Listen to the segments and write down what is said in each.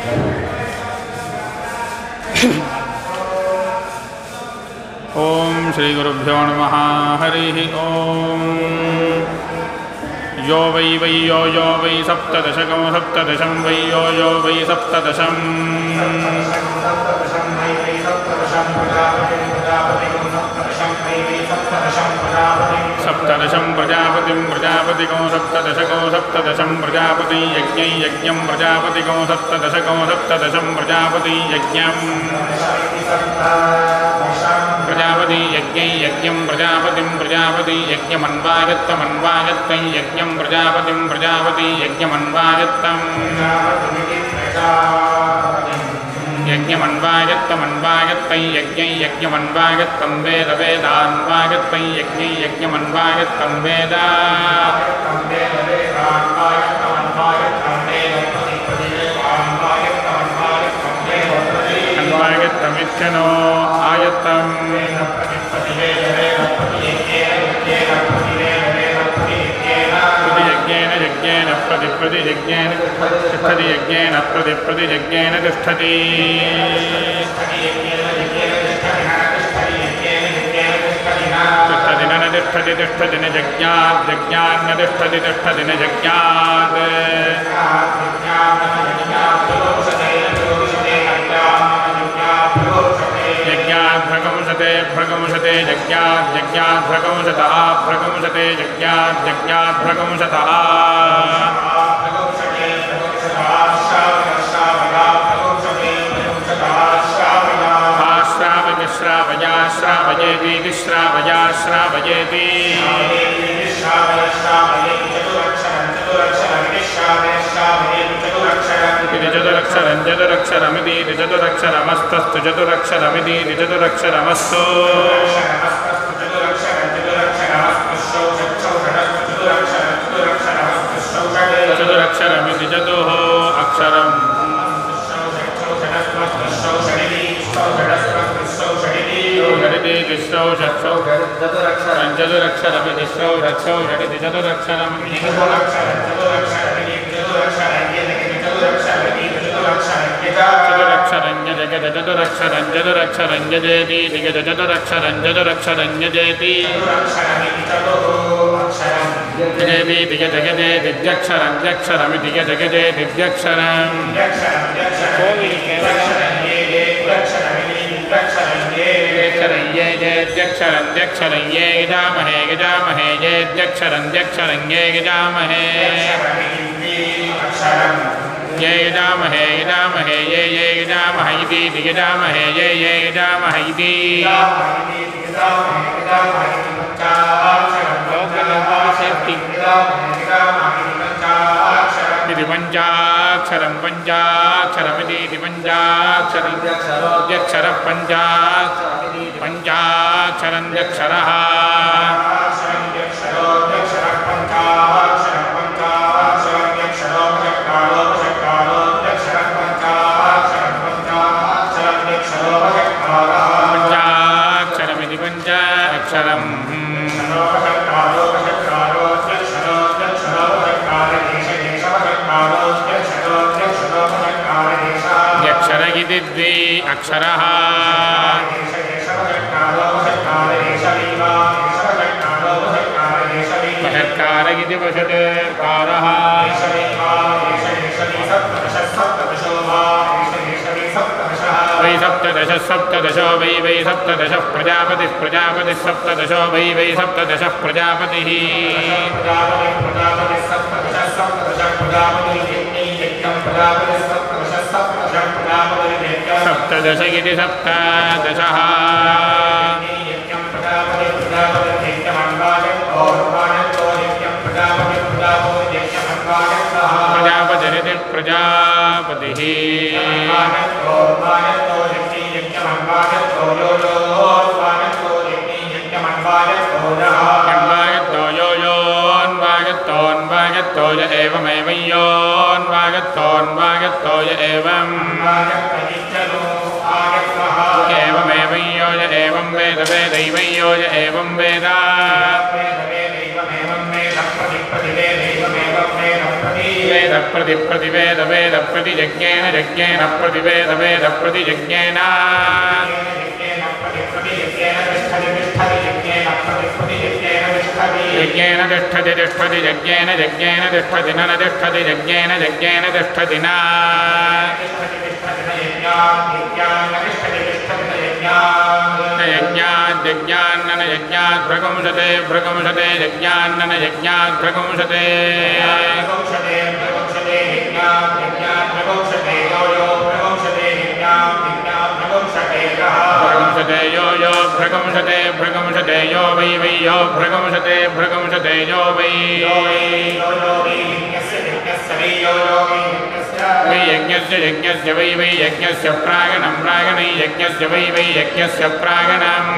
ॐ श्रीगुरुभ्यो नमः, हरिः ॐ। यो वै वै यो यो वै सप्तदशकं, सप्तदशं वै यो यो वै सप्तदशम् सप्तदशं, प्रजापतिं प्रजापतिकं सप्तदशकं सप्तदशं प्रजापति यज्ञै यज्ञं प्रजापतिकं सप्तदशकं सप्तदशं प्रजापति यज्ञम् प्रजापति यज्ञै यज्ञं प्रजापतिं प्रजापति यज्ञमन्वायत्तमन्वायत्तं यज्ञं प्रजापतिं प्रजापति यज्ञमन्वायत्तम् यज्ञमन्वायत्तमन्वायत्तं यज्ञै यज्ञमन्वायत्तं वेद वेदान्वायत्तं यज्ञै वेद। अन्वायत्तमित्यनो आयत्तम् प्रति प्रतियज्ञेन तिष्ठति यज्ञेन प्रति प्रतियज्ञेन तिष्ठति। तिष्ठति न तिष्ठति तिष्ठति न जज्ञात् जज्ञान्न तिष्ठति तिष्ठति न जज्ञात्। श्रावयेति चतुरक्षरं चतुरक्षरमिति चतुरक्षरमस्तस्तु चतुरक्षरमिति चतुरक्षरमस्तु चतुरक्षरमिति चतुः अक्षरम् षडिति तिस्रौ षट्सौ चतुरक्षरमिति स्रौ षट्सौ षडिति चतुरक्षरम् चतुरक्षरञ्जजगद चतुरक्षरं दिगज चतुरक्षरं चतुरक्षरं यजेति जगति दिगजगजे दिव्यक्षरं द्यक्षरं ये जेद्यक्षरं द्यक्षरं ये गजामहे गजामहे जेद्यक्षरं द्यक्षरं ये गजामहे ये गजामहे गजामहे ये ये गजामह इति दिगजामहे ये ये गजामह इति इति पञ्चाक्षरं पञ्चाक्षरमिति पञ्चाक्षरं पञ्चाक्ष पञ्चाक्षरं द्यक्षरः सप्तदश वै वै सप्तदशः प्रजापतिः प्रजापतिः सप्तदशो वै वै सप्तदशः प्रजापतिः। सप्तदश इति सप्तदशः। प्रजापतिरिति प्रजापतिः। ยะเอวเมวิโยนวากัตโตนวากัตโตยะเอวัมวากัตติจโลอากัตหะเอวเมวิโยยะเอวัมเวทเวทิวิโยยะเอวัมเวทาเวทเวทิวเมวัมเวทัปฏิปฏิเวทิวเมวัมเวทัปฏิเวทปฏิปฏิเวทเวทปฏิจักเกณจักเกณปฏิเวทเวทปฏิจักเกณา यज्ञेन तिष्ठति तिष्ठति यज्ञेन यज्ञेन तिष्ठति न न तिष्ठति यज्ञेन यज्ञेन तिष्ठति न। न यज्ञाद् यज्ञान्नन यज्ञात् भ्रगुंसते भ्रगुंसते यो यो भ्रगुंसते भ्रगुंसते यो वै वै, यो भ्रगुंसते भ्रगुंसते यो वै। वै यज्ञस्य यज्ञस्य वै वै, यज्ञस्य प्रागणं, प्रागणै यज्ञस्य वै वै, यज्ञस्य प्रागणम्।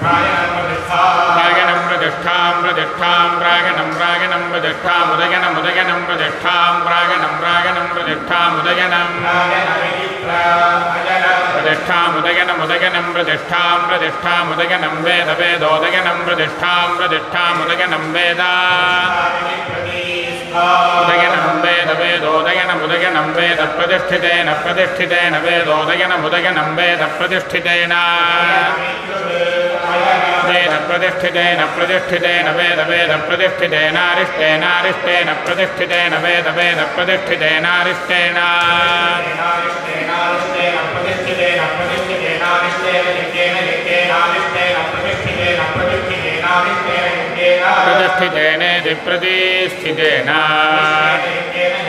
प्रागणं प्रतिष्ठां प्रागणं प्रागणं प्रतिष्ठामुदगनमुदगनं प्रतिष्ठां प्रागणं प्रागणं प्रतिष्ठामुदगनम् प्रतिष्ठामुदगनमुदगनं प्रतिष्ठां प्रतिष्ठामुदगनं वेद वेदोदगनं प्रतिष्ठां प्रतिष्ठामुदगनं वेद। उदयनं वेद वेदोदयनमुदयनं वेद प्रतिष्ठितेन प्रतिष्ठितेन वेदोदयनमुदयनं वेद प्रतिष्ठितेन प्रतिष्ठितेन प्रतिष्ठितेन वेद वेद प्रतिष्ठितेनारिष्टेनारिष्टेन प्रतिष्ठितेन वेद वेद प्रतिष्ठितेनारिष्टेन प्रतिष्ठितेनेति प्रतिष्ठितेन यज्ञेन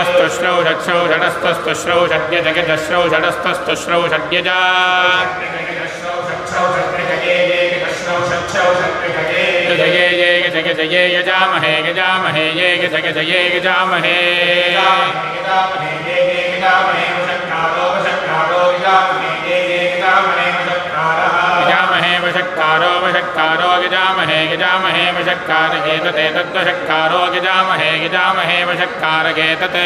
अस्तु श्रौषच्छौ षडस्तस्तु श्रौषड्य जगदश्रौ षडस्तस्तु श्रौषड्यजा जये ये जग जये यजामहे यजामहे ये जग जये यजामहे यजामहे वशक्कारो यजामहे यजामहे वशक्कार एतते तद्वशक्कारो यजामहे यजामहे वशक्कार एतते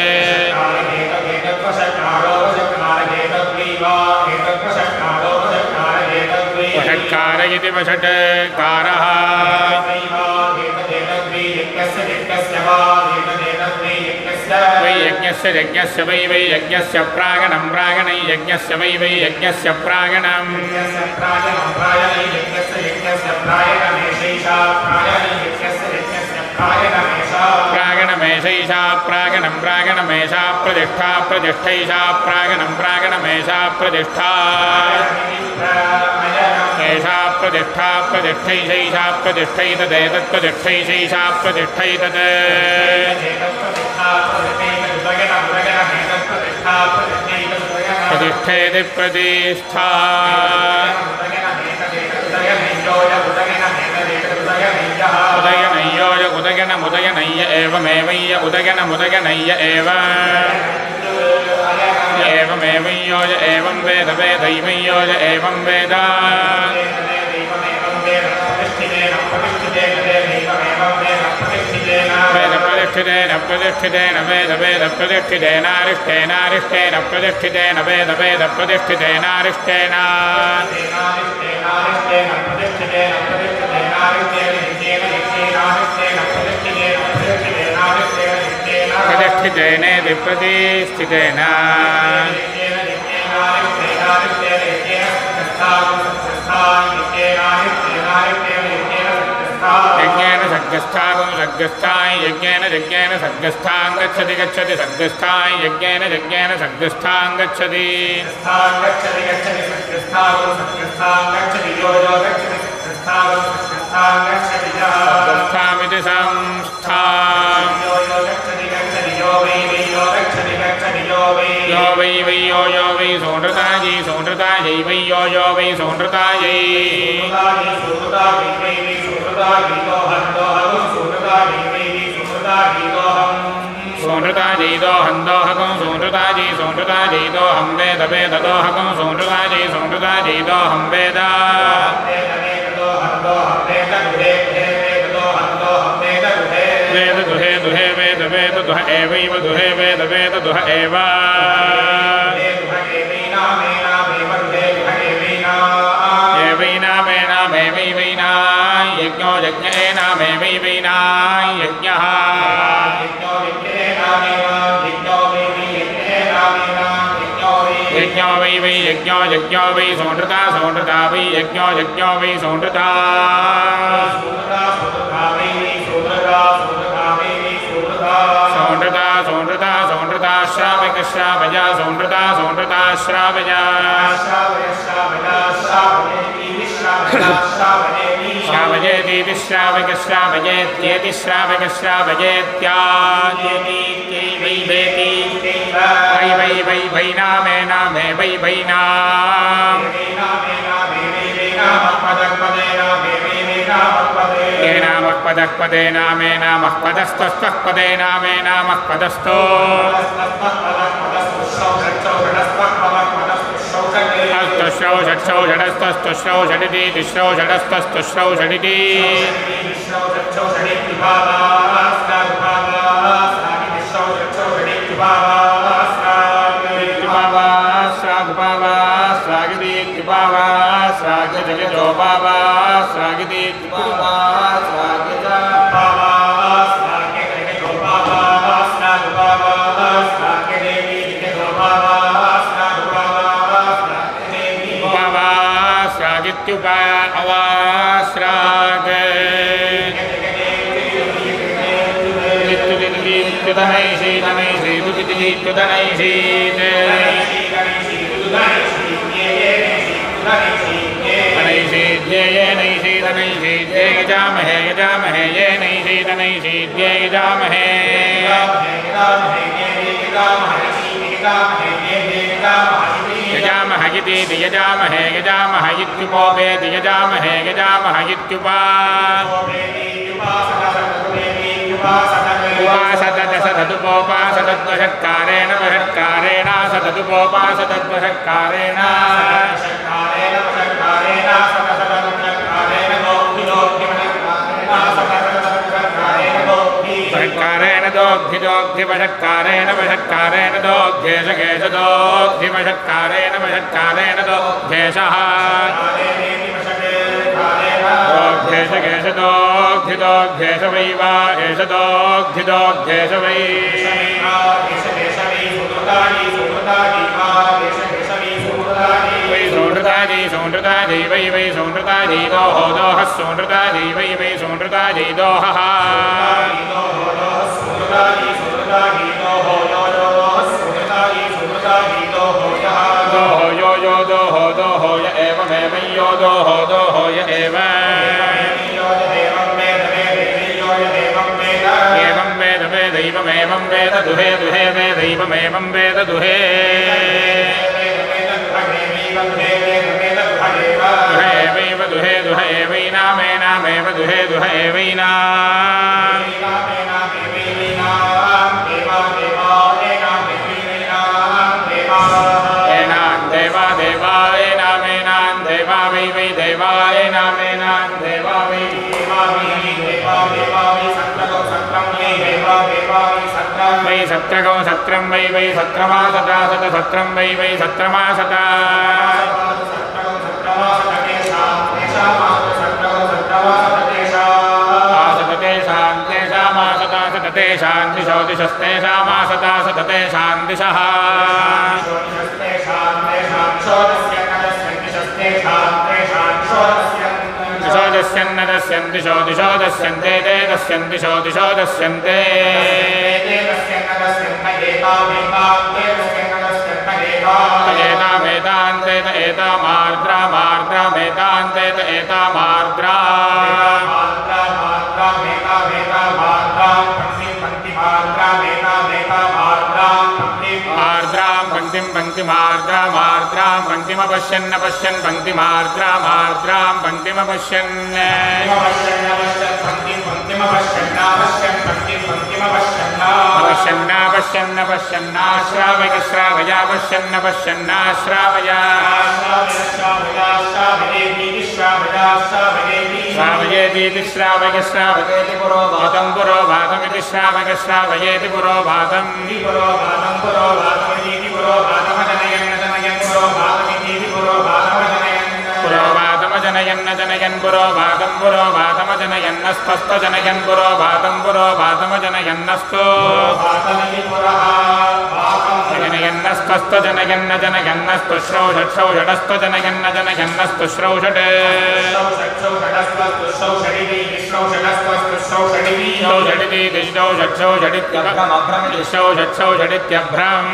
वषट्कार इति वषट्कारः वै यज्ञस्य यज्ञस्य वै वै यज्ञस्य प्रागणं प्रागणै यज्ञस्य वै वै यज्ञस्य प्रागणम्। प्रागणमेषैषा प्रागणं प्रागणमेषा प्रतिष्ठा प्रतिष्ठैषा प्रागणं प्रागणमेषा प्रतिष्ठा। एषा प्रतिष्ठा प्रतिष्ठैषैषा प्रतिष्ठैतदेतत्प्रतिष्ठैषैषा प्रतिष्ठैतत् प्रतिष्ठेति प्रतिष्ठा उदयनय्योय उदयनमुदयनय्य एवमेवय्य उदयनमुदयनय्य एव एवमेवय्योय एवं वेद वेदैवय्योय एवं वेद Pralikadena, Pralikadena, Veda, Veda, Pralikadena, Aristena, Aristena, Pralikadena, Veda, Veda, Pralikadena, Aristena. Pralikadena, Vipadistidena. Pralikadena, Vipadistidena. यज्ञेन सग्गस्थागं सग्गस्थाय यज्ञेन यज्ञेन सग्गस्थां गच्छति गच्छति सग्गस्थाय यज्ञेन यज्ञेन सग्गस्थां गच्छति स्थामिति संस्था यो वै वै यो यो वै सौनृतायै सौनृतायै वै यो यो वै सौनृतायै सौनृतायै दोहं दोहकं सौनृतायै सौनृतायै दोहं वेद वेद दोहकं सौनृतायै सौनृतायै दोहं वेद वेद दुह एवैव दुहे वेद वेद दुह एव। यज्ञो यज्ञेनामेवैवैना यज्ञः। वै वै यज्ञो यज्ञो वै सौनृता वै यज्ञो यज्ञो वै सौनृता सौनृता सौनृता सौनृता श्रावक श्रावया, सौनृता सौनृता, श्रावया। श्रावयेति विश्रावक श्रावयेत्येति श्रावक श्रावयेत्याद्येति वै वै वै वै नामे नामे, वै वै नामः। पदः पदे नामे नामः पदस्तस्तः पदे नामे नामः पदस्तो। अस्तुश्रौ षट्सौ षडस्तस्तुश्रौ षडिति तिश्रौ षडस्तस्तुश्रौ षडिति त्रिपावा नैषीदनैषीद्ये यजामहे यजामहे ये नैषीदनैषीद्ये यजामहे यजामह इति यजामहे यजामह इत्युपोपेति उपासतदसदुपोपासतद्वषत्कारेण वषत्कारेण सतदुपोपासतद्वषत्कारेण वषत्कारेण दोग्धिदोग्धिवषत्कारेण वषत्कारेण दोग्धेशकेशदोग्धिवषत्कारेण वषत्कारेण दोग्धेशः दोग्धेशकेशदोग्धिदोग्धेश वै वा एषदोग्धिदोग्धेश वै वै सौनृताजी सौनृताजी वै वै सौनृताजी दोहो दोहः सौनृताजी वै वै सौनृताजी दोहः दोहो यो यो दोहो दोहो य एवं वेद पे दैवमेवं वेद दुहे दुहे मे दैवमेवं वेद दुहे दुहेव दुहे दुहैवैनामैनामेव दुहे दुहै वैना वै वै देवायनामेनां देवा सत्रगौ सत्रं वै वै सत्रमासता सत सत्रं वै वै तेषामासता सततेषां दिशो दिशस्तेषामासता सततेषां दिशः दिशो दस्यन्न दस्यन् दिशो दिशो दस्यन्ते ते दस्यन् दिशो दिशो दस्यन्ते एतामेतान् एतान्तेत एतामार्द्रामार्द्रामेतान्तेत एतामार्द्रा मात्रा मात्रां पन्तिम पश्यन् न पश्यन् भक्तिमार्त्रा मात्रां पन्तिम पश्यन्म पश्यन्न पश्यन्नाश्रावया पश्यन्ना पश्यन्ना पश्यन् श्रावया श्रावये श्रावयेतीति श्रावय श्रावयेति पुरोभातं पुरोभातमिति श्रावय श्रावयेति पुरोभातम् पुरोभातमजनयन्न जनयन् पुरोभातं पुरोभातमजनयन्नस्पस्तजनयन् पुरोभातं पुरोभातमजनयन्नस्तो जनयन्नस्पस्तजनयन्न जनयन्नस्तु श्रौषट्सौ षडस्तो जनयन्न जनयन्नस्तु श्रौषट् षौ षडिति दिष्टौ षट्सौ षडित्यभ्रमभ्रमिष्टौ षट्सौ षडित्यभ्रम्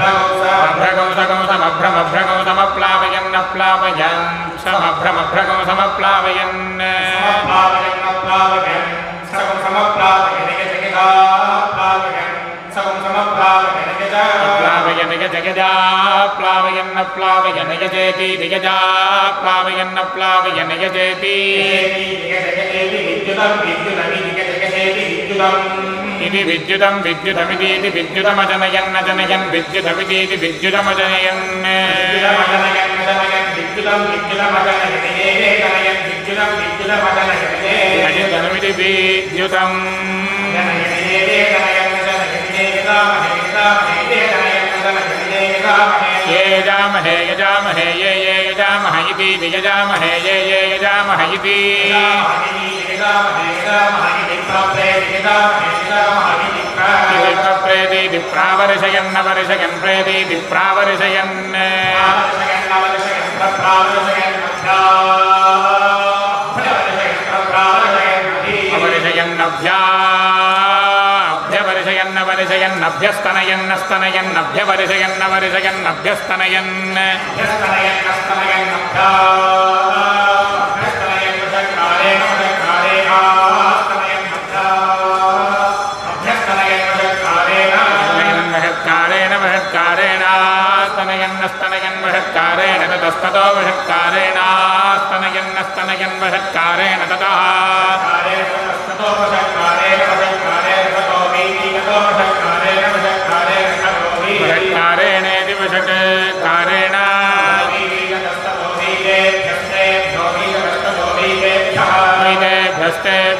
अभ्रगौतगौतमभ्रमभ्रगौतमप्लावयन्न प्लावयन् समभ्रमभ्रगौतमप्लावयन् प्लावयन जगजा प्लावयन्न प्लावयन यजेति दिगजा प्लावयन्न प्लावयन यजेति इति विद्युतं विद्युतमितीति विद्युतमजनयन्न जनयन् विद्युतमितीति विद्युतमजनयन् अजितमिति विद्युतम् ये इति वियजामहे ये ये यजामह इति। प्रेतीति प्रावर्षयन्न वर्षयन् प्रेतीति प्रावर्षयन् अवर्षयन्नभ्या अभ्यवर्षयन्न वर्षयन्नभ्यस्तनयन्नस्तनयन्नभ्यवर्षयन्न वर्षयन्नभ्यस्तनयन् महत्कारेण महत्कारेणास्तनयन्नस्तनयन् महत्कारेण ततस्ततो महत्कारेणास्तनयन्नस्तनयन् ततः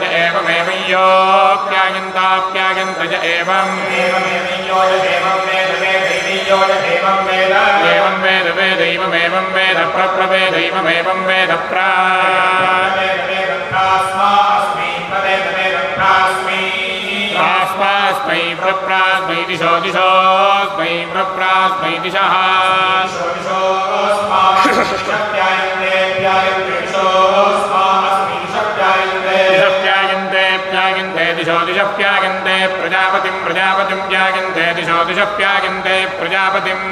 च एवमेव योऽप्यायन्ताप्यायन्त च एवम्। एवं वेद वेदैवमेवं वेद प्रप्रवेदैवमेवं वेद प्रा आस्मास्मै प्रप्रास्मै दिशो दिशोऽस्मै प्रप्रास्मै दिशः दिशप्यायन्ते प्यायन्ते दिशो दिशप्यायन्ते प्रजापतिम्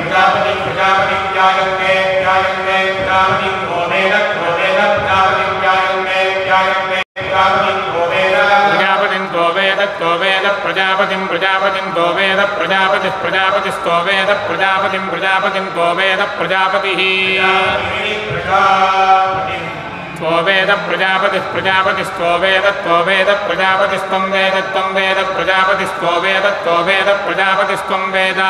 प्रजापति प्रजापति जायन्ते जायन्ते प्रजापति जायन्ते जायन्ते वेद वेद वेद प्रजापतिस्तो वेद वेद प्रजापतिः प्रजापति त्वो वेद प्रजापतिः वेद त्वो वेद प्रजापतिस्त्वं वेद त्वं वेद प्रजापतिस्तो वेद त्वो वेद प्रजापतिस्त्वं वेद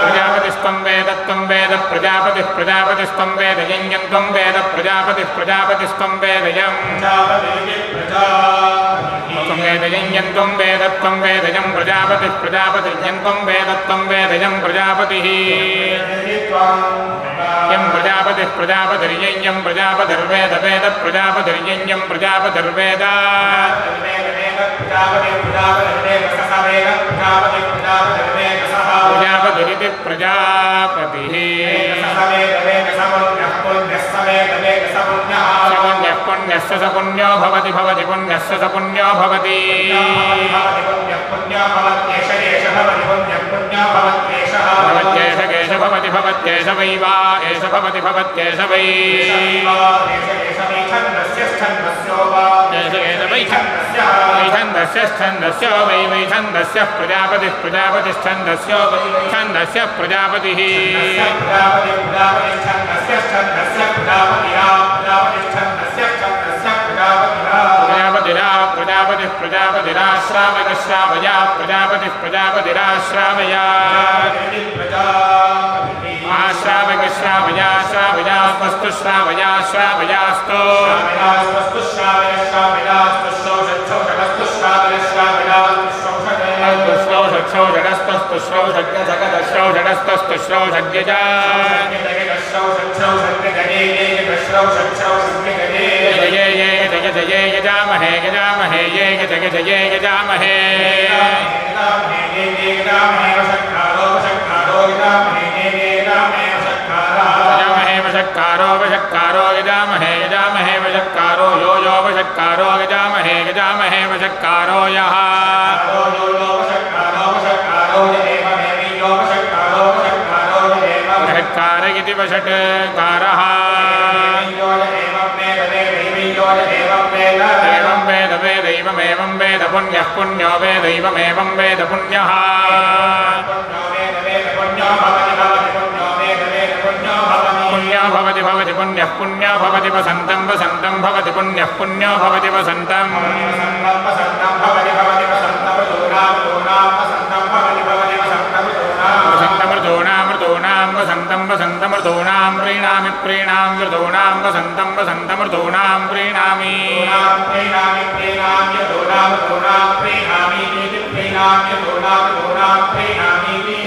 प्रजापतिस्त्वं वेद त्वं वेद प्रजापतिः प्रजापतिस्त्वं वेद यं त्वं वेद प्रजापतिः प्रजापतिस्त्वं वेद यम् त्वं वेदयं त्वं वेद प्रजापतिः वेद प्रजापतिः यं प्रजापतिः प्रजापतिर्यं प्रजापतिर्वेद वेद प्रजापतिर्यं प्रजापतिर्वेद। प्रजापतिरिति प्रजापतिः। पुण्यस्य स पुण्यो भवति भवति पुण्यस्य स पुण्यो भवति। भवत्येष केश भवति भवत्येष वै वा एष भवति भवत्येष वै। एष केश वै वै छन्दस्य छन्दस्य वै वै छन्दस्य प्रजापतिः प्रजापतिश्छन्दस्य वै छन्दस्य प्रजापतिः प्रजापतिराश्रावयश्रावया प्रजापतिः प्रजापतिराश्रावया। आश्रावयश्रावया श्रावया वस्तु श्रावया श्रावयास्तो षडस्तस्तुश्रौषगस्तस्तुश्रौषगस्तस्तुश्रौषग्यजा ये ये जय। जये यजामहे यजामहे, ये जय जये यजामहे। यजामहे, वशक्कारो वशक्कारो, यजामहे यजामहे, वशक्कारो, यो यो, वशक्कारो, यजामहे यजामहे, वशक्कारो, यः। पुण्यः पुण्यो वेदैवमेवं वेद पुण्यः पुण्यो भवति भवति पुण्यः पुण्यो भवति वसन्तं वसन्तं भवति पुण्यः पुण्यो भवति वसन्तम् वसन्तं वसन्तमृतूनां प्रीणामि प्रीणां ऋतूनां वसन्तं वसन्तमृतूनां प्रीणामि।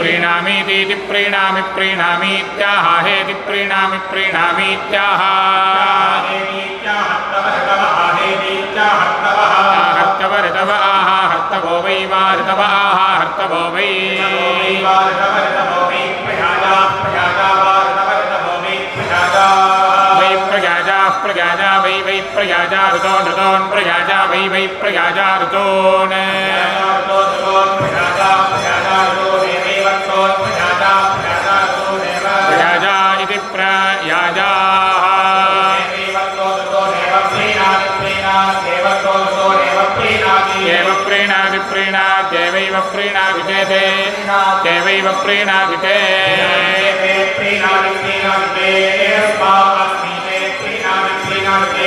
प्रीणामीतीति प्रीणामि प्रीणामीत्याहेति प्रीणामि प्रीणामीत्याह हर्तव ऋतव आह हर्तवो वै वा। ऋतव आह हर्तवो वै प्रयाजाः प्रयाजा वै वै प्रयाजा ऋतोन् ऋतोन् प्रयाजा वै वै प्रयाजा ऋतोन् प्रयाजा इति प्रयाजाः। चेते देवैव प्रीणाति ते।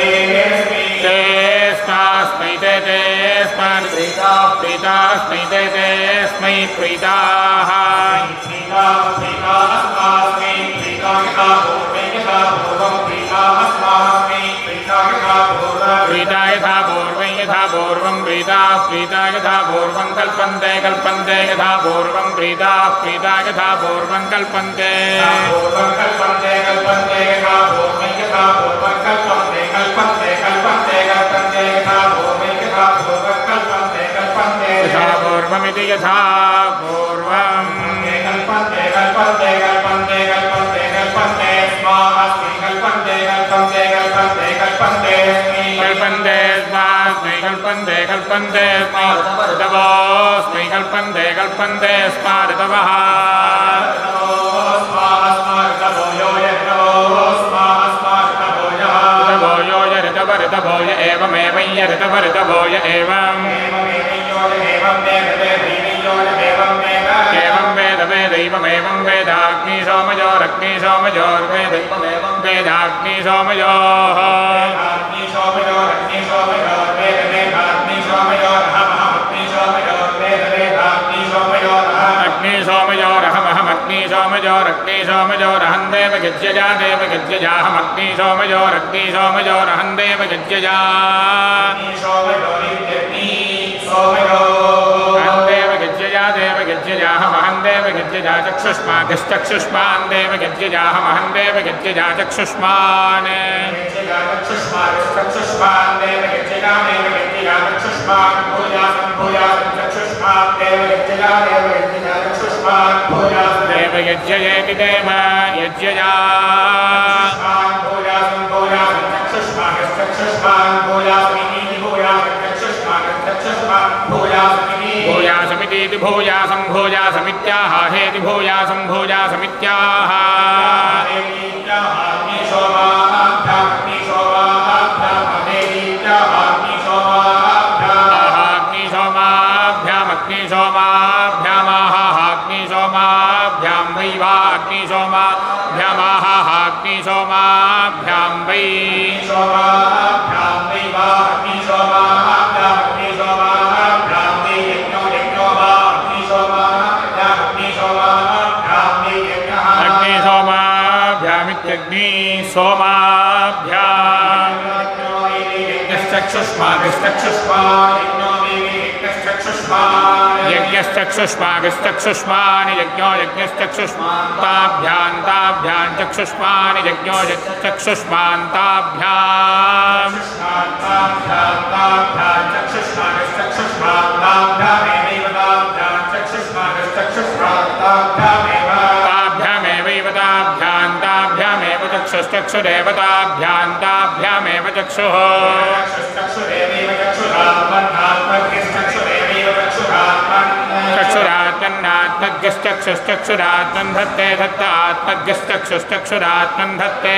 ते स्मास्मै ते ते स्मान् प्रीतास्मै ते ते स्मै प्रीताः प्रीता यथा पूर्वं यथा पूर्वं प्रीताः प्रीता यथा पूर्वं कल्पन्ते कल्पन्ते यथा पूर्वं प्रीताः प्रीता यथा पूर्वं कल्पन्ते। यथा पूर्वमिति यथा पूर्वम्। कल्पन्ते स्मास्मै कल्पन्ते कल्पन्ते स्मै ऋतवोऽस्मै कल्पन्ते कल्पन्ते स्मा ऋतवः ऋतवो यो य। ऋतव ऋतवो य एवमेव य ऋतव ऋतवो य एवम्। वेदाग्नि सोमयोरग्नि सोमयोर्वेदैवमेवं वेदाग्नि सोमयोः अग्नि सोमयोरहमहमग्नि सोमयोरग्नि सोमयोरहं देव गज्यजा देव गज्यजाहमग्नि सोमयोरग्नि सोमयोरहं देव गज्यजा अहं देव गज्यजा देव गज्यजाह महन् देव गज्यजा चक्षुष्माभिश्चक्षुष्मान् देव गज्यजाह महन् देव गज्यजा चक्षुष्मान् चक्षुष्मान् देव यज्ञयामेव यज्ञया चक्षुष्मान् भूयासं भूयासं चक्षुष्मान् देव यज्ञयामेव यज्ञया चक्षुष्मान् भूयासं भूयासमितीति भूयासं भूयासमित्याह हेति भूयासं भूयासमित्याह अग्निशोमाभ्यामित्यग्नि सोमाभ्याम् यज्ञश्चक्षुष्मागश्चक्षुष्मानि यज्ञो यज्ञश्चक्षुष्मान्ताभ्यान्ताभ्यां चक्षुष्मानि यज्ञो चक्षुष्मान्ताभ्याम् ताभ्यामेवैव ताभ्यान्ताभ्यामेव चक्षुश्चक्षुरेवताभ्यान्ताभ्यामेव चक्षुः। चक्षुरात्मन्नात्मज्ञश्चक्षुश्चक्षुरात्मन् धत्ते धत्त आत्मज्ञश्चक्षुश्चक्षुरात्मन् धत्ते।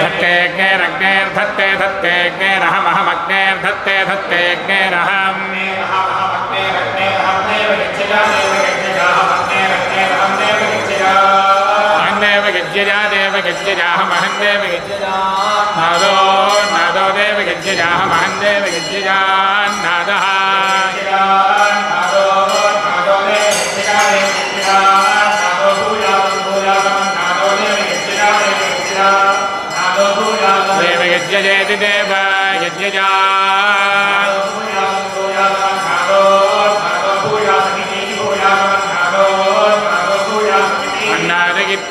धत्तेऽग्नेरग्नेर्धत्ते धत्तेऽग्नेरहमहमग्नेर्धत्ते धत्तेऽग्नेरहम्। महन्देव गज्यजा देव गज्यजाः महन्देव गज नरो नदो देव गज्यजाः महन्देव गज्यजान्नादः देव यज्ञजेति देव यज्ञजा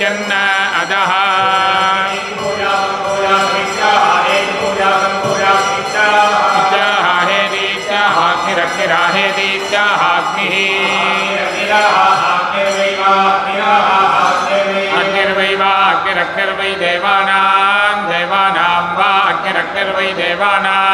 यज्यजा अन्नादगित्यन्न अदः हेदीत्याहाग्निरग्निराहेदीत्याहाग्निः अग्निर्वै वा अग्निरग्निर्वै देवानां देवानां वा अग्निरग्निर्वै देवानां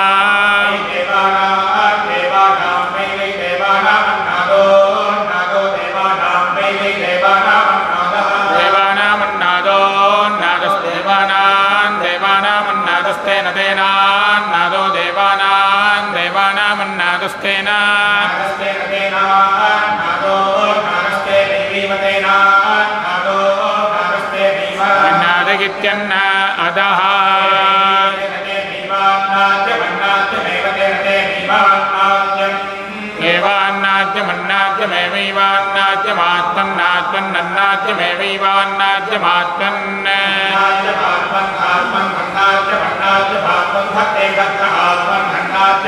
अन्नाद्यमित्यन्न भक्ते।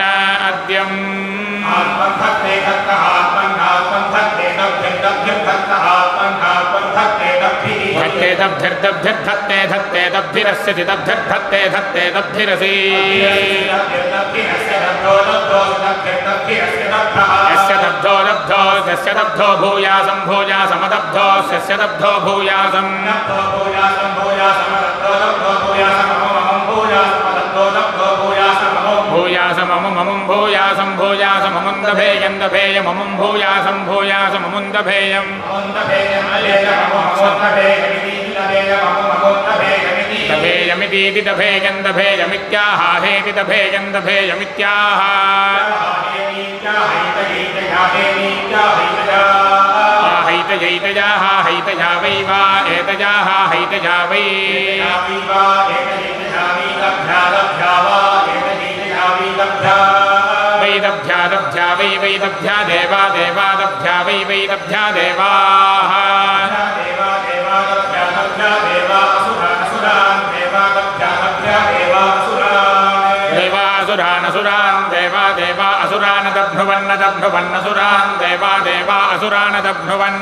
आत्मभक्ते धत्ते दब्धिर्दब्धिर्धत्ते धत्ते दब्धिरस्यति दब्धिर्धत्ते धत्ते दब्धिरसि। यस्य दब्धो दब्धो यस्य दब्धो भूयासं। भूयासमदब्धो यस्य दब्धो भूयासम् भूयासममु ममुं भूयासं भूयासममुन्दभेयन्दभेयममुं भूयासं भूयासममुन्दभेयम् दभेयमितीति दभेयन्दभेयमित्याहेति दभेयन्दभेयमित्याह हैतजैतजाः हैतजा वै वा एतजाः हैतजा वै वैदभ्या। दभ्या वै वैदभ्या देवा देवादभ्या वै वैदभ्या देवाः। देवासुरानसुरान् देवा देवा असुरान् दभ्रुवन्न दभ्रुवन्नसुरान् देवा देवा असुरान् दभ्नुवन्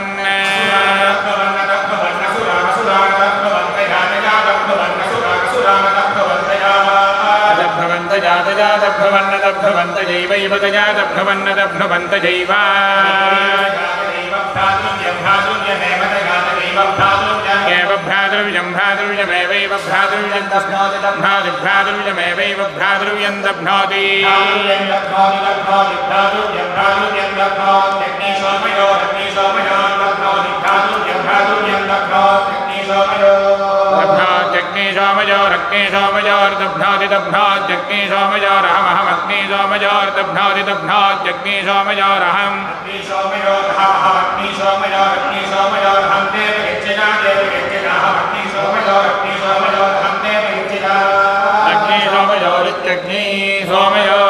जातजातभ्नुवन्नदभ्नुवन्त जैव भ्रातृव्यं भ्रातृव्यमेवैव भ्रातृव्यं दभ्नाति भ्रातृव्यमेवैव भ्रातृव्यं दभ्नोति दभ्नात्यग्नि सोमयोरग्नि सोमयोर्दभ्नाति दभ्नात्यग्नि सोमयोरहमहमग्नि सोमयोर्दभ्नाति दभ्नात्यग्नि सोमयोरहम् अग्नि सोमयोरित्यग्नि सोमयोः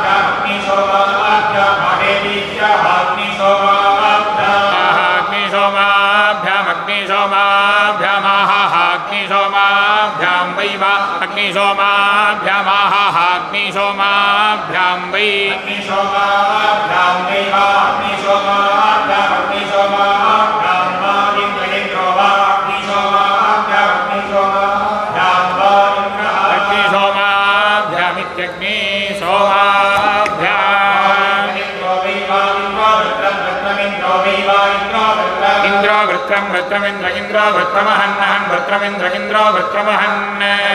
वै वृत्रमिन्द्र इन्द्रो वृत्रमहन्नहन् वृत्रमिन्द्र इन्द्रो वृत्रमहन्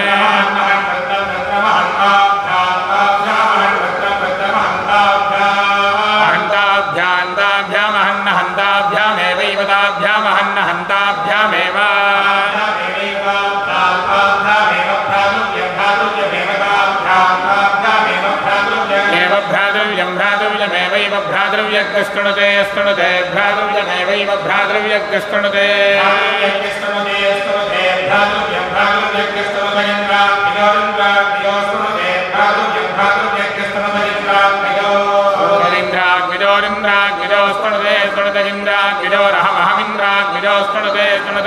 भ्रातृव्यग्रस्तृणुते स्तृणुते भ्रातृव्यमेवैव भ्रातृव्यग्रस्तृणुते इन्द्राग्निजोरिन्द्राग्निजो स्तृणुते स्तृणुत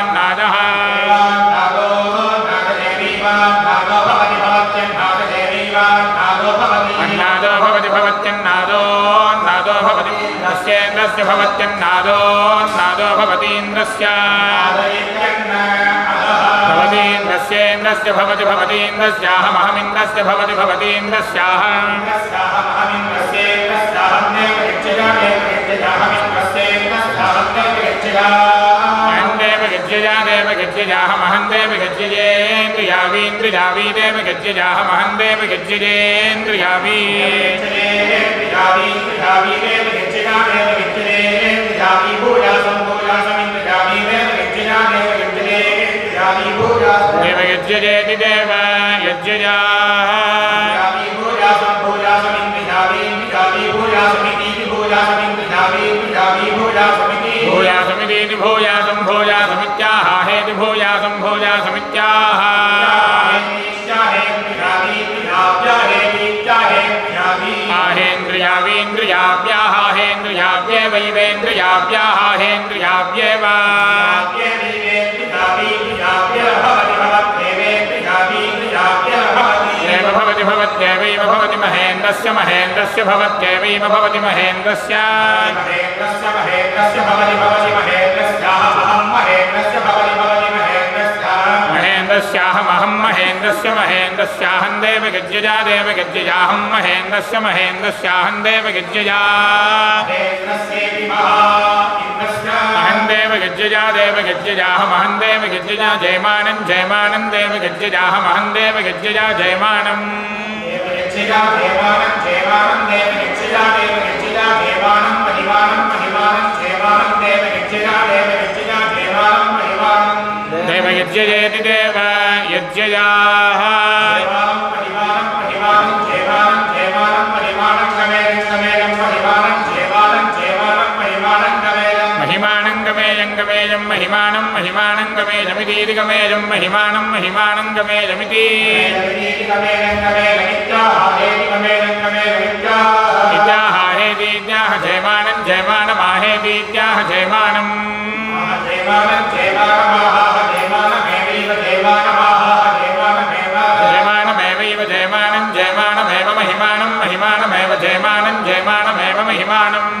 तस्येन्द्रस्य भवत्यन्नादो नादो भवतीन्द्रस्य। भवतीन्द्रस्येन्द्रस्य भवति, भवतीन्द्रस्याहमहमिन्द्रस्य भवति भवतीन्द्रस्याहम् देव गज्यजा देव गज्यजाहमहं देव गज्यजेन्द्रियावीन्द्रियावी देव गज्यजाहमहं देव गज्यजेन्द्रियावी यज्ञजेति देव भोजा भूयासमिति भूयासम् भूयासम् भवति भवत्येवैव भवति महेन्द्रस्य महेन्द्रस्य भवत्येवैव भवति महेन्द्रस्य। महेन्द्रस्य महेन्द्रस्य भवति भवति महेन्द्रस्याहं महेन्द्रस्य भवति। महेन्द्रस्याहमहं महेन्द्रस्य महेन्द्रस्याहं देव गज्यजा देव गज्यजाहं महेन्द्रस्य महेन्द्रस्याहं देव गज्यजा महेन्द्रस्येति महा इन्द्रस्य अहं देव गज्यजा देव देव गज्यजा जयमानं जयमानं देव गज्यजाहमहं देव गज्यजा जयमानम्। देवयक्षिजा देवानं देवानं देवयक्षिजा देवयक्षिजा गमेयं महिमानं महिमानं गमेयमिति विद्याः हेदीत्याह जयमानं जयमानमाहेदीत्याह जयमानम् जयमानमेवैव जयमानं जयमानमेव महिमानं महिमानमेव जयमानं जयमानमेव महिमानम्।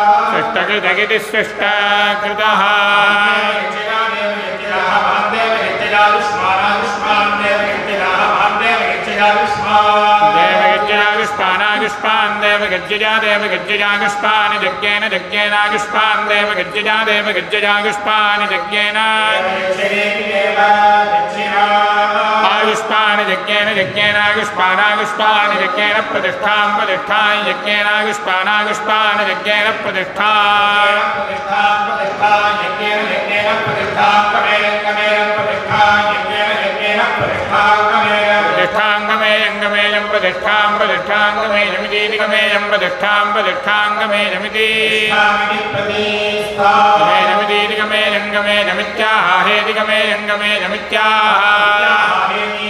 सृष्टकृतगिति सृष्टकृतः देवगज्जयागुष्पानागुष्पान् देवगज्जया देवगज्जयागुष्पानि यज्ञेन यज्ञेनागुष्पान् देवगज्जया देवगज्जयागुष्पानि यज्ञेन। आयुष्पानि यज्ञेन यज्ञेनागुष्पानागुष्पानि यज्ञेन प्रतिष्ठां प्रतिष्ठां यज्ञेनागुष्पानागुष्पानि यज्ञेन प्रतिष्ठा प्रतिष्ठाङ्गमेयङ्गमेयं प्रतिष्ठां प्रतिष्ठाङ्गमेयमितीतिगमेयं प्रतिष्ठां प्रतिष्ठाङ्गमेयमिति गमेयमितीतिगमेयङ्गमेयमित्याह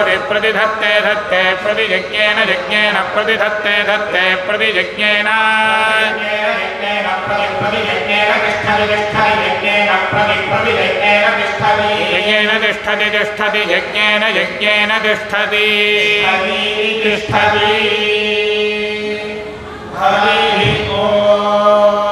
प्रति प्रतिधत्ते धत्ते प्रतियज्ञेन यज्ञेन प्रतिधत्ते धत्ते प्रतियज्ञेन यज्ञेन तिष्ठति तिष्ठति यज्ञेन यज्ञेन तिष्ठति। तिष्ठति हरिः ॐ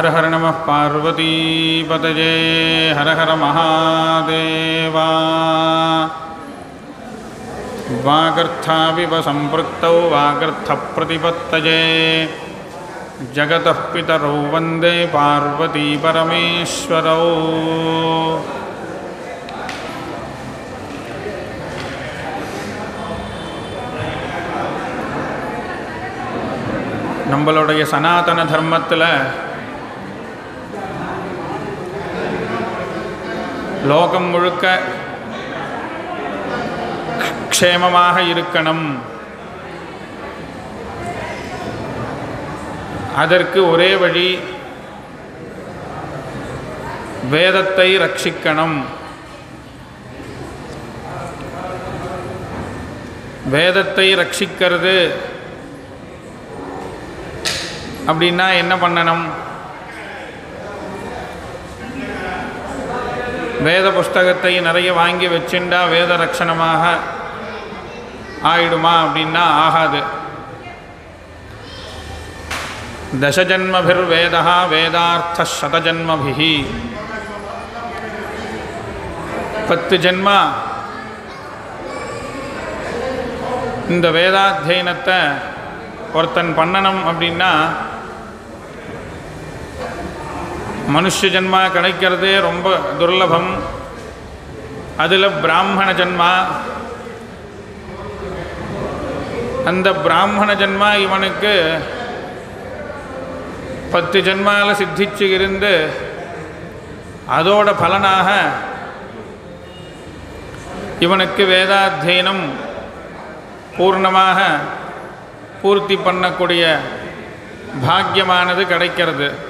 हर हर नमः पार्वतीपतये हर हर महादेवा संवृत्तौ वातिपत्तजे जगतः पितरौ वन्दे पार्वतीपरमेश्वरौ நம்மளுடைய சனாதன தர்மத்தில் லோகம் முழுக்க க்ஷேமமாக இருக்கணும். அதற்கு ஒரே வழி வேதத்தை ரட்சிக்கணும். வேதத்தை ரட்சிக்கிறது அப்படின்னா என்ன பண்ணணும்? வேத புஸ்தகத்தை நிறைய வாங்கி வச்சுண்டா வேத ரட்சணமாக ஆயிடுமா அப்படின்னா ஆகாது. தசஜன்மபிர் வேதா வேதார்த்த சதஜன்மபிஹி. பத்து ஜென்மா. இந்த வேதாத்தியனத்தை ஒருத்தன் பண்ணணும் அப்படின்னா மனுஷ ஜென்மா கிடைக்கிறதே ரொம்ப துர்லபம். அதில் பிராமண ஜென்மா. அந்த பிராமண ஜென்மா இவனுக்கு பத்து ஜென்மாவில் சித்திச்சு இருந்து அதோட பலனாக இவனுக்கு வேதாத்தியனம் பூர்ணமாக பூர்த்தி பண்ணக்கூடிய பாக்கியமானது கிடைக்கிறது.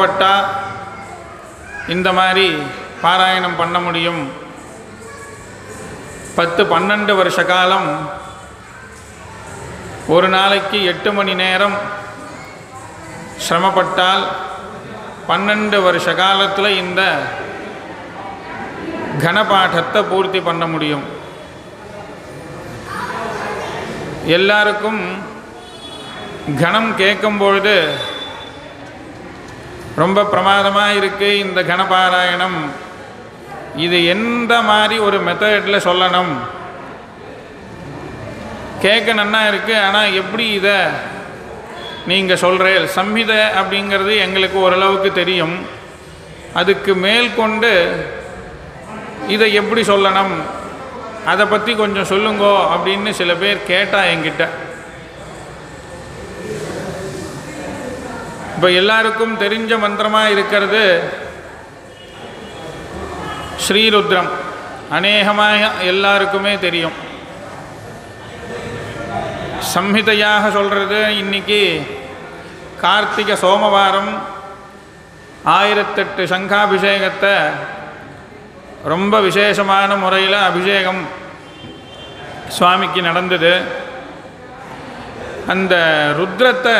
பட்டால் இந்த மாதிரி பாராயணம் பண்ண முடியும். பத்து பன்னெண்டு வருஷ காலம் ஒரு நாளைக்கு எட்டு மணி நேரம் சிரமப்பட்டால் பன்னெண்டு வருஷ காலத்தில் இந்த கனபாட்டத்தை பூர்த்தி பண்ண முடியும். எல்லாருக்கும் கணம் கேட்கும்பொழுது ரொம்ப பிரமாதமாக இருக்குது இந்த கணபாராயணம். இது எந்த மாதிரி ஒரு மெத்தடில் சொல்லணும்? கேட்க நன்னா இருக்குது ஆனால் எப்படி இதை நீங்கள் சொல்கிறேன் சம்ஹிதை அப்படிங்கிறது எங்களுக்கு ஓரளவுக்கு தெரியும். அதுக்கு மேல் கொண்டு இதை எப்படி சொல்லணும்? அதை பற்றி கொஞ்சம் சொல்லுங்கோ அப்படின்னு சில பேர் கேட்டால் என்கிட்ட. இப்போ எல்லாருக்கும் தெரிஞ்ச மந்திரமாக இருக்கிறது ஸ்ரீருத்ரம். அநேகமாக எல்லாருக்குமே தெரியும். சம்ஹிதையாக சொல்கிறது இன்னைக்கு கார்த்திகை சோமவாரம் ஆயிரத்தெட்டு சங்காபிஷேகத்தை ரொம்ப விசேஷமான முறையில் அபிஷேகம் சுவாமிக்கு நடந்தது. அந்த ருத்ரத்தை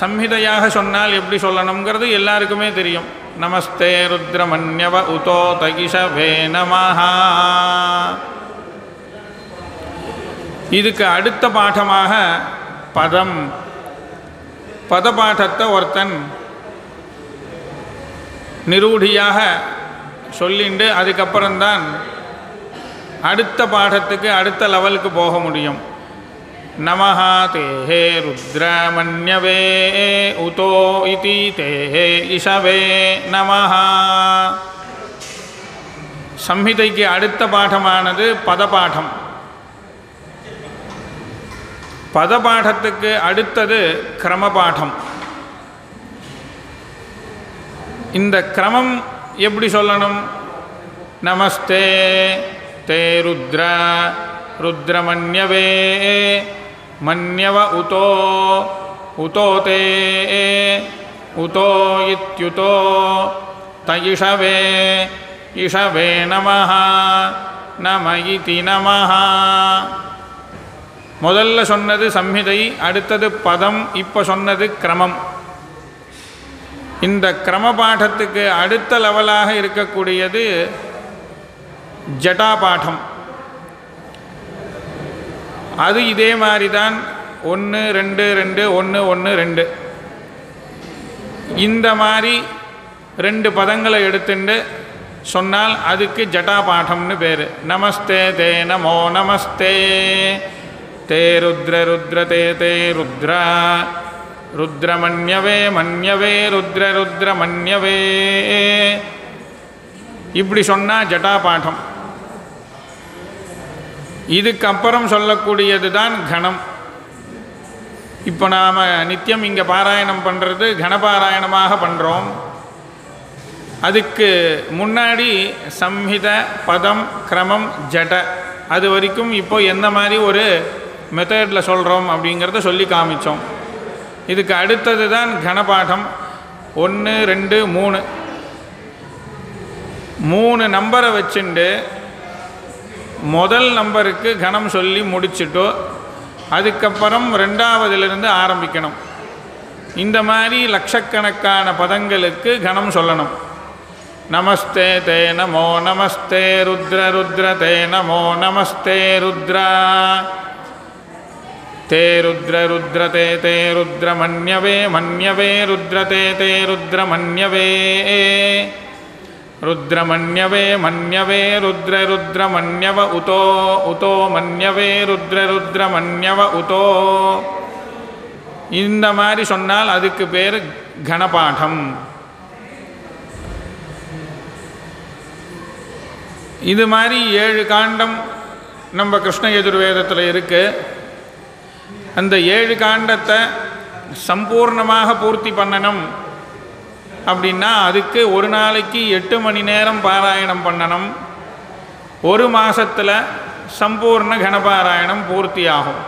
சம்ஹிதையாக சொன்னால் எப்படி சொல்லணுங்கிறது எல்லாருக்குமே தெரியும். நமஸ்தே ருத்ரமன்யவ உதோ தகிஷவே நமஹா. இதுக்கு அடுத்த பாடமாக பதம் பதபாட்டத்தை ஒருத்தன் நிரூடியாக சொல்லிண்டு அதுக்கப்புறம்தான் அடுத்த பாடத்துக்கு அடுத்த லெவலுக்கு போக முடியும். नमः तेहे ருத்ரமன்யவே उतो इति तेहे இஷவே நமஹா சம்ஹிதைக்கு அடுத்த பாடமானது பதபாடம். பதபாடத்துக்கு அடுத்தது கிரமபாடம். இந்த கிரமம் எப்படி சொல்லணும்? நமஸ்தே தே ருத்ர ருத்ரமன்யவே மன்யவ உதோ உதோ தே உதோ இத்யுதோ தயிஷவே இஷவே நமஹ நம இதி நமஹா முதல்ல சொன்னது சம்ஹிதை அடுத்தது பதம் இப்போ சொன்னது கிரமம். இந்த கிரம பாடத்துக்கு அடுத்த லெவலாக இருக்கக்கூடியது ஜட்டா பாடம் அது இதே மாதிரி தான் ஒன்று ரெண்டு ரெண்டு ஒன்று ஒன்று ரெண்டு. இந்த மாதிரி ரெண்டு பதங்களை எடுத்துட்டு சொன்னால் அதுக்கு ஜட்டா பாடம்னு பேர். நமஸ்தே தே நமோ நமஸ்தே. தே ருத்ர ருத்ர தே தே ருத்ரா. ருத்ரமன்யவே மன்யவே ருத்ர ருத்ர மன்யவே இப்படி சொன்னால் ஜட்டா பாடம் இதுக்கப்புறம் சொல்லக்கூடியது தான் கணம். இப்போ நாம் நித்தியம் இங்கே பாராயணம் பண்ணுறது கணபாராயணமாக பண்ணுறோம் அதுக்கு முன்னாடி சம்ஹித பதம் கிரமம் ஜட. அது வரைக்கும் இப்போ எந்த மாதிரி ஒரு மெத்தடில் சொல்கிறோம் அப்படிங்கிறத சொல்லி காமிச்சோம். இதுக்கு அடுத்தது தான் கணபாடம். ஒன்று ரெண்டு மூணு. மூணு நம்பரை வச்சுண்டு முதல் நம்பருக்கு கணம் சொல்லி முடிச்சுட்டோ அதுக்கப்புறம் ரெண்டாவதுலேருந்து ஆரம்பிக்கணும். இந்த மாதிரி லட்சக்கணக்கான பதங்களுக்கு கணம் சொல்லணும். நமஸ்தே தே நமோ நமஸ்தே ருத்ர ருத்ர தே நமோ நமஸ்தே ருத்ரா. தே ருத்ர ருத்ர தே தே ருத்ர மன்யவே மன்யவே ருத்ர தே தே ருத்ர மன்யவே. ருத்ரமன்யவே மன்யவே ருத்ர ருத்ரமன்யவ உதோ உதோ மன்யவே ருத்ர உதோ. இந்த மாதிரி சொன்னால் அதுக்கு பேர் கணபாடம் இது மாதிரி ஏழு காண்டம் நம்ம கிருஷ்ண யஜுர்வேதத்தில் இருக்குது அந்த ஏழு காண்டத்தை சம்பூர்ணமாக பூர்த்தி பண்ணணும். அப்படின்னா அதுக்கு ஒரு நாளைக்கு எட்டு மணி நேரம் பாராயணம் பண்ணணும். ஒரு மாதத்தில் சம்பூர்ண கணபாராயணம் பூர்த்தி ஆகும்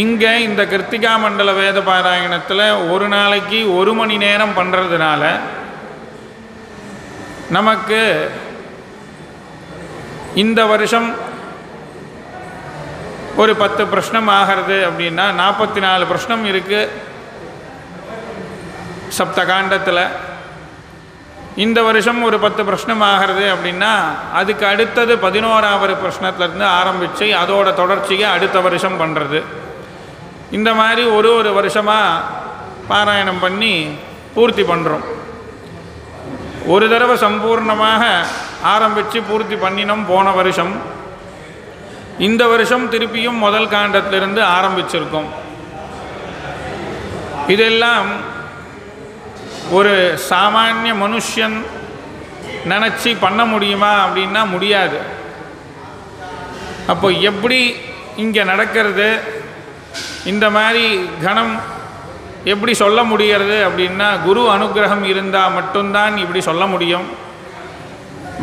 இங்கே இந்த கிருத்திகா மண்டல வேத பாராயணத்தில் ஒரு நாளைக்கு ஒரு மணி நேரம் பண்ணுறதுனால நமக்கு இந்த வருஷம் ஒரு பத்து பிரஷ்னம் ஆகிறது அப்படின்னா நாற்பத்தி நாலு பிரஷ்னம் இருக்குது சப்தகாண்டத்தில் இந்த வருஷம் ஒரு பத்து பிரஷ்னம் ஆகிறது அப்படின்னா அதுக்கு அடுத்தது பதினோராவது பிரஷ்னத்துலேருந்து ஆரம்பித்து அதோட தொடர்ச்சியை அடுத்த வருஷம் பண்ணுறது இந்த மாதிரி ஒரு ஒரு வருஷமாக பாராயணம் பண்ணி பூர்த்தி பண்ணுறோம் ஒரு தடவை சம்பூர்ணமாக ஆரம்பித்து பூர்த்தி பண்ணினோம் போன வருஷம். இந்த வருஷம் திருப்பியும் முதல் காண்டத்திலிருந்து ஆரம்பிச்சிருக்கோம். இதெல்லாம் ஒரு சாமானிய மனுஷன் நினச்சி பண்ண முடியுமா அப்படின்னா முடியாது. அப்போ எப்படி இங்கே நடக்கிறது? இந்த மாதிரி கணம் எப்படி சொல்ல முடிகிறது அப்படின்னா குரு அனுகிரகம் இருந்தால் மட்டும்தான் இப்படி சொல்ல முடியும்.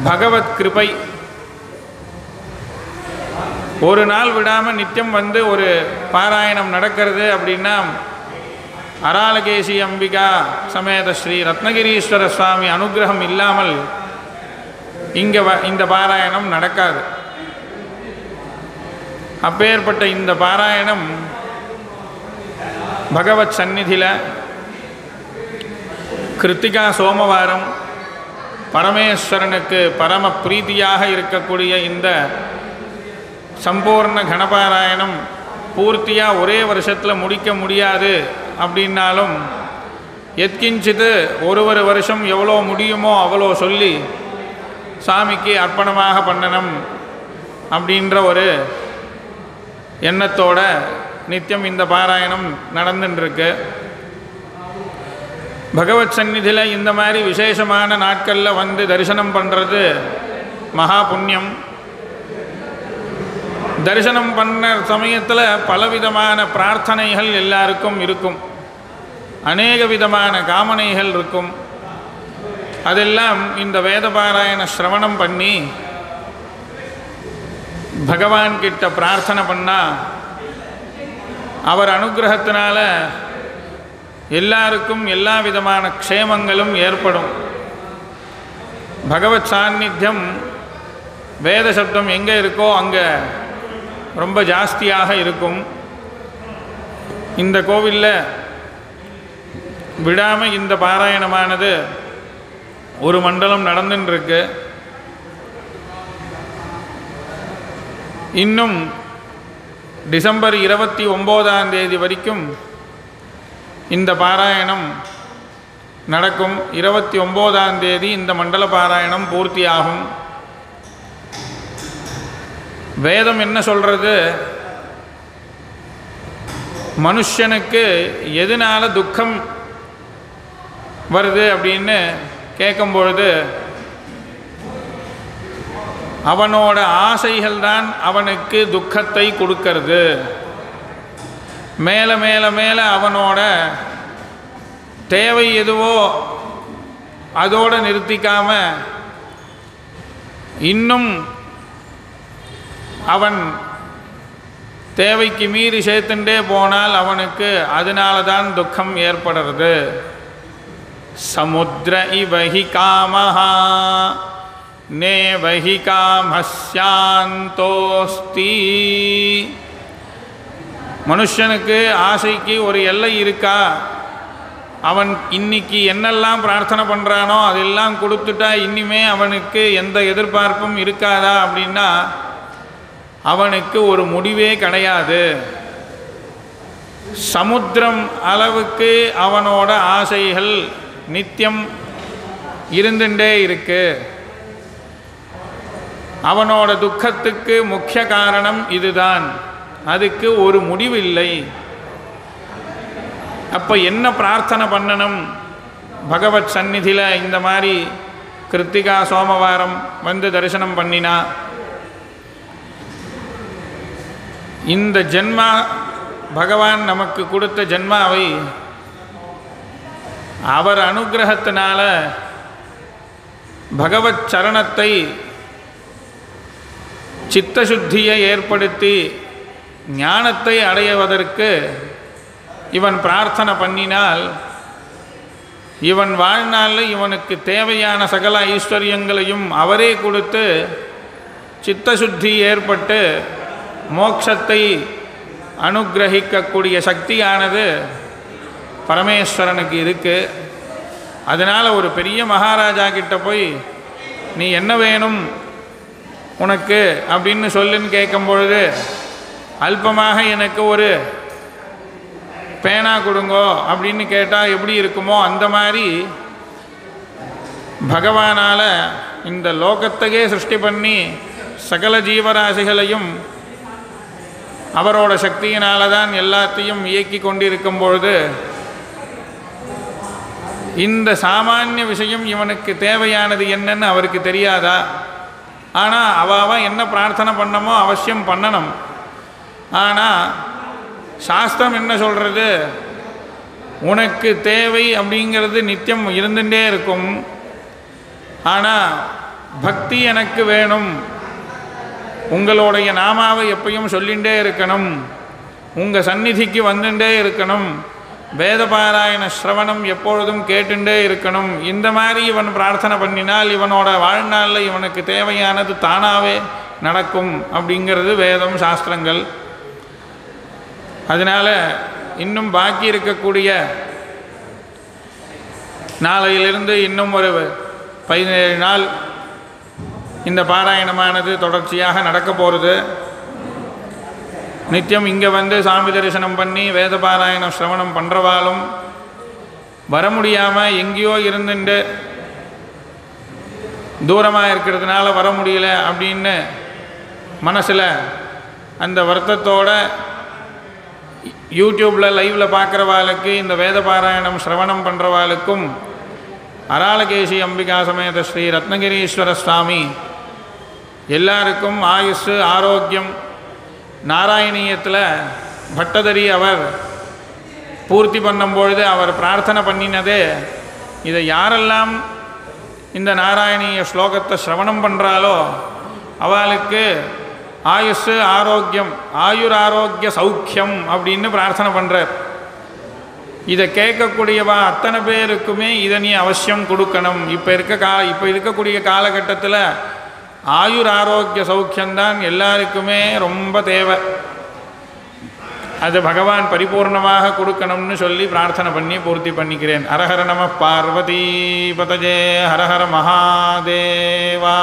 பகவத் கிருபை. ஒரு நாள் விடாமல் நித்தியம் வந்து ஒரு பாராயணம் நடக்கிறது அப்படின்னா அராலகேசி அம்பிகா சமேத ஸ்ரீ ரத்னகிரீஸ்வர சுவாமி அனுகிரகம் இல்லாமல் இங்கே வ இந்த பாராயணம் நடக்காது. அப்பேற்பட்ட இந்த பாராயணம் பகவத் சந்நிதியில் கிருத்திகா சோமவாரம் பரமேஸ்வரனுக்கு பரம பிரீதியாக இருக்கக்கூடிய இந்த சம்பூர்ண கணபாராயணம் பூர்த்தியாக ஒரே வருஷத்தில் முடிக்க முடியாது. அப்படின்னாலும் எத்கிஞ்சித்து ஒரு ஒரு வருஷம் எவ்வளோ முடியுமோ அவ்வளோ சொல்லி சாமிக்கு அர்ப்பணமாக பண்ணணும் அப்படின்ற ஒரு எண்ணத்தோட நித்தியம் இந்த பாராயணம் நடந்துட்டுருக்கு பகவத் சந்நிதியில் இந்த மாதிரி விசேஷமான நாட்களில் வந்து தரிசனம் பண்ணுறது மகா புண்ணியம் தரிசனம் பண்ண சமயத்தில் பலவிதமான பிரார்த்தனைகள் எல்லாருக்கும் இருக்கும். அநேக விதமான காமனைகள் இருக்கும். அதெல்லாம் இந்த வேதபாராயண சிரவணம் பண்ணி பகவான்கிட்ட பிரார்த்தனை பண்ணால் அவர் அனுகிரகத்தினால எல்லாருக்கும் எல்லா விதமான க்ஷேமங்களும் ஏற்படும். பகவத் சாநித்தியம் வேத சப்தம் எங்கே இருக்கோ அங்கே ரொம்ப ஜாஸ்தியாக இருக்கும். இந்த கோவிலில் விடாமல் இந்த பாராயணமானது ஒரு மண்டலம் நடந்துட்டுருக்கு இன்னும் டிசம்பர் இருபத்தி ஒம்போதாம் தேதி வரைக்கும் இந்த பாராயணம் நடக்கும். இருபத்தி ஒம்போதாம் தேதி இந்த மண்டல பாராயணம் பூர்த்தியாகும். வேதம் என்ன சொல்கிறது மனுஷனுக்கு எதனால துக்கம் வருது அப்படின்னு கேட்கும் பொழுது அவனோட ஆசைகள் தான் அவனுக்கு துக்கத்தை கொடுக்கறது. மேலே மேலே மேலே அவனோட தேவை எதுவோ அதோடு நிறுத்திக்காம இன்னும் அவன் தேவைக்கு மீறி சேர்த்துட்டே போனால் அவனுக்கு அதனால தான் துக்கம் ஏற்படுறது. समुद्र इव हि कामः नेव हि कामस्यान्तोऽस्ति। மனுஷனுக்கு ஆசைக்கு ஒரு எல்லை இருக்கா? அவன் இன்னைக்கு என்னெல்லாம் பிரார்த்தனை பண்ணுறானோ அதெல்லாம் கொடுத்துட்டா இனிமே அவனுக்கு எந்த எதிர்பார்ப்பும் இருக்காதா அப்படின்னா அவனுக்கு ஒரு முடிவே கிடையாது. சமுத்திரம் அளவுக்கு அவனோட ஆசைகள் நித்தியம் இருந்துட்டே இருக்கு. அவனோட துக்கத்துக்கு முக்கிய காரணம் இதுதான். அதுக்கு ஒரு முடிவில்லை. அப்போ என்ன பிரார்த்தனை பண்ணணும்? பகவத் சந்நிதியில் இந்த மாதிரி கிருத்திகா சோமவாரம் வந்து தரிசனம் பண்ணினா இந்த ஜென்மா பகவான் நமக்கு கொடுத்த ஜென்மாவை அவர் அனுகிரகத்தினால பகவத் சரணத்தை சித்தசுத்தியை ஏற்படுத்தி ஞானத்தை அடைவதற்கு இவன் பிரார்த்தனை பண்ணினால் இவன் வாழ்நாளில் இவனுக்கு தேவையான சகல ஐஸ்வர்யங்களையும் அவரே கொடுத்து சித்தசுத்தி ஏற்பட்டு மோட்சத்தை அனுகிரகிக்கக்கூடிய சக்தியானது பரமேஸ்வரனுக்கு இருக்குது அதனால் ஒரு பெரிய மகாராஜா கிட்ட போய் நீ என்ன வேணும் உனக்கு? அப்படின்னு சொல்லுன்னு கேட்கும் பொழுது அல்பமாக எனக்கு ஒரு பேனா கொடுங்கோ அப்படின்னு கேட்டால் எப்படி இருக்குமோ அந்த மாதிரி பகவானால் இந்த லோகத்தையே சிருஷ்டி பண்ணி சகல ஜீவராசிகளையும் அவரோட சக்தியினால தான் எல்லாத்தையும் இயக்கி கொண்டிருக்கும் பொழுது இந்த சாமானிய விஷயம் இவனுக்கு தேவையானது என்னன்னு அவருக்கு தெரியாதா? ஆனால் அவாவா என்ன பிரார்த்தனை பண்ணமோ அவசியம் பண்ணணும். ஆனால் சாஸ்திரம் என்ன சொல்கிறது உனக்கு தேவை அப்படிங்கிறது நித்தியம் இருந்துட்டே இருக்கும். ஆனால் பக்தி எனக்கு வேணும். உங்களுடைய நாமாவை எப்பயும் சொல்லிகிட்டே இருக்கணும். உங்கள் சந்நிதிக்கு வந்துட்டே இருக்கணும். வேத பாராயண ஸ்ரவணம் எப்பொழுதும் கேட்டுண்டே இருக்கணும். இந்த மாதிரி இவன் பிரார்த்தனை பண்ணினால் இவனோட வாழ்நாளில் இவனுக்கு தேவையானது தானாகவே நடக்கும் அப்படிங்கிறது வேதம் சாஸ்திரங்கள். அதனால் இன்னும் பாக்கி இருக்கக்கூடிய நாளையிலிருந்து இன்னும் ஒரு பதினேழு நாள் இந்த பாராயணமானது தொடர்ச்சியாக நடக்க போகிறது நித்தியம் இங்கே வந்து சாமி தரிசனம் பண்ணி வேத பாராயணம் சிரவணம் பண்ணுறவாலும் வர முடியாமல் எங்கேயோ இருந்துட்டு தூரமாக இருக்கிறதுனால வர முடியல அப்படின்னு மனசில் அந்த வருத்தத்தோட யூடியூப்பில் லைவில் பார்க்குறவாளுக்கு இந்த வேத பாராயணம் சிரவணம் பண்ணுறவாளுக்கும் அராளகேசி அம்பிகா சமேத ஸ்ரீ ரத்னகிரீஸ்வர சுவாமி எல்லாருக்கும் ஆயுசு ஆரோக்கியம் நாராயணீயத்தில் பட்டதரி அவர் பூர்த்தி பண்ணும்பொழுது அவர் பிரார்த்தனை பண்ணினது இதை யாரெல்லாம் இந்த நாராயணீய ஸ்லோகத்தை சிரவணம் பண்ணுறாலோ அவளுக்கு ஆயுஷு ஆரோக்கியம் ஆயுர் ஆரோக்கிய சௌக்கியம் அப்படின்னு பிரார்த்தனை பண்ணுறார் இதை கேட்கக்கூடியவா அத்தனை பேருக்குமே இதை நீ அவசியம் கொடுக்கணும். இப்போ இருக்க கா இப்போ இருக்கக்கூடிய காலகட்டத்தில் ஆயுர் ஆரோக்கிய சௌக்கியம்தான் எல்லாருக்குமே ரொம்ப தேவை. அது பகவான் பரிபூர்ணமாக கொடுக்கணும்னு சொல்லி பிரார்த்தனை பண்ணி பூர்த்தி பண்ணிக்கிறேன். ஹரஹர நம பார்வதி பதஜே ஹரஹர மகாதேவா.